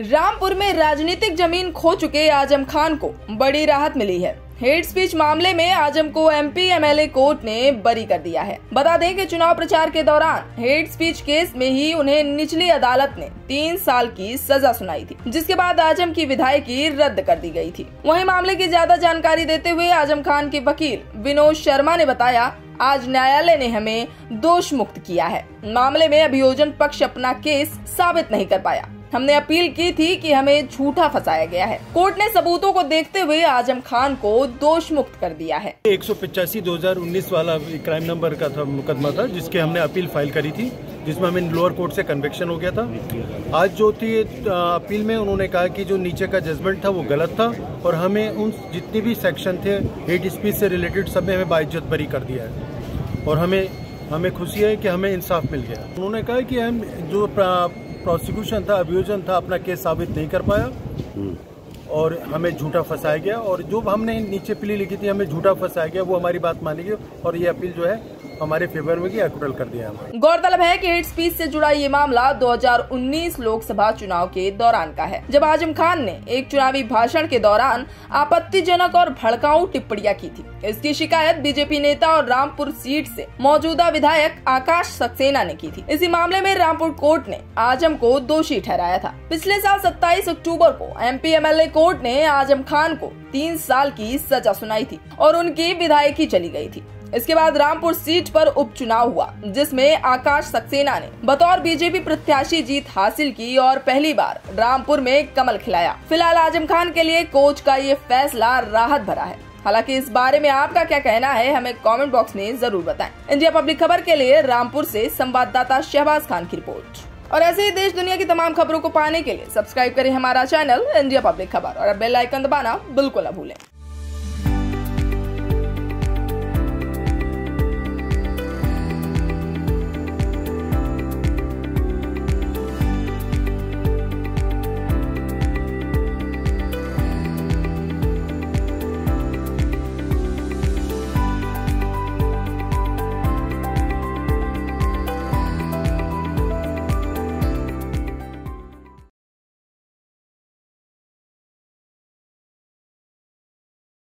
रामपुर में राजनीतिक ज़मीन खो चुके आज़म खान को, बड़ी राहत मिली है। हेट स्पीच मामले में आज़म को एमपी, एमएलए कोर्ट ने बरी कर दिया है। बता दें कि चुनाव प्रचार के दौरान हेट स्पीच केस में ही उन्हें निचली अदालत ने तीन साल की सजा सुनाई थी, जिसके बाद आज़म की विधायकी रद्द कर दी गई थी। वहीं मामले की ज़्यादा जानकारी देते हुए आज़म खान के वकील विनोद शर्मा ने बताया, आज न्यायालय ने हमें दोष मुक्त किया है। मामले में अभियोजन पक्ष अपना केस साबित नहीं कर पाया। हमने अपील की थी कि हमें झूठा फंसाया गया है। कोर्ट ने सबूतों को देखते हुए आज़म खान को दोष मुक्त कर दिया है। एक सौ पिचासी दो हज़ार उन्नीस वाला क्राइम नंबर का था मुकदमा था, जिसके हमने अपील फ़ाइल करी थी, जिसमें हमें लोअर कोर्ट से कन्वेक्शन हो गया था। आज जो थी अपील में उन्होंने कहा कि जो नीचे का जजमेंट था, वो गलत था, और हमें उन जितने भी सेक्शन थे हेट स्पीच से रिलेटेड सब में हमें बाइज्जत बरी कर दिया है। और हमें हमें खुशी है कि हमें इंसाफ मिल गया। उन्होंने कहा कि हम जो प्रोसिक्यूशन था अभियोजन था अपना केस साबित नहीं कर पाया। और हमें झूठा फंसाया गया। और जो हमने नीचे प्ली लिखी थी हमें झूठा फंसाया गया वो हमारी बात मानी गई और ये अपील जो है हमारे फेवर में एक्टल कर दिया गौरतलब है कि हेट स्पीच से जुड़ा ये मामला 2019 लोकसभा चुनाव के दौरान का है, जब आज़म खान ने एक चुनावी भाषण के दौरान आपत्तिजनक और भड़काऊ टिप्पणियाँ की थी। इसकी शिकायत बीजेपी नेता और रामपुर सीट से मौजूदा विधायक आकाश सक्सेना ने की थी। इसी मामले में रामपुर कोर्ट ने आज़म को दोषी ठहराया था। पिछले साल 27 अक्टूबर को एमपी एमएलए कोर्ट ने आज़म खान को तीन साल की सजा सुनाई थी और उनकी विधायकी चली गई थी। इसके बाद रामपुर सीट पर उपचुनाव हुआ, जिसमें आकाश सक्सेना ने बतौर बीजेपी प्रत्याशी जीत हासिल की और पहली बार रामपुर में कमल खिलाया। फ़िलहाल आज़म खान के लिए कोच का ये फैसला राहत भरा है। हालाँकि इस बारे में आपका क्या कहना है, हमें कमेंट बॉक्स में ज़रूर बताएँ। इंडिया पब्लिक खबर के लिए रामपुर से संवाददाता शहबाज खान की रिपोर्ट। और ऐसे ही देश दुनिया की तमाम खबरों को पाने के लिए सब्सक्राइब करें हमारा चैनल इंडिया पब्लिक खबर और बेल आइकन दबाना बिल्कुल न भूलें।